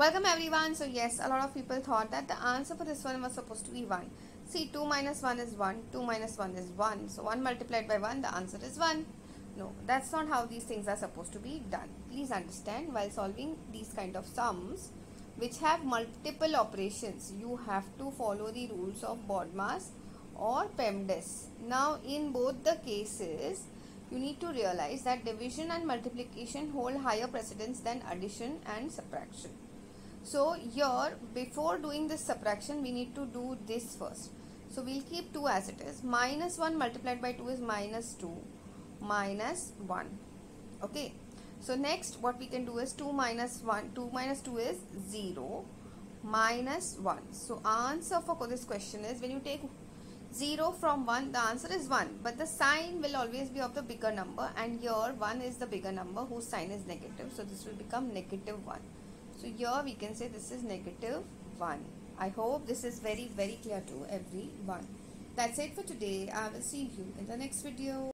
Welcome everyone. So yes, a lot of people thought that the answer for this one was supposed to be 1. See 2 minus 1 is 1, 2 minus 1 is 1. So 1 multiplied by 1, the answer is 1. No, that's not how these things are supposed to be done. Please understand while solving these kind of sums which have multiple operations, you have to follow the rules of BODMAS or PEMDAS. Now in both the cases, you need to realize that division and multiplication hold higher precedence than addition and subtraction. So here before doing this subtraction we need to do this first. So we'll keep 2 as it is. Minus 1 multiplied by 2 is minus 2 minus 1. Okay. So next what we can do is 2 minus 1. 2 minus 2 is 0 minus 1. So answer for this question is when you take 0 from 1 the answer is 1 but the sign will always be of the bigger number and here 1 is the bigger number whose sign is negative so this will become negative 1 so here we can say this is negative 1 I hope this is very very clear to everyone. That's it for today. I will see you in the next video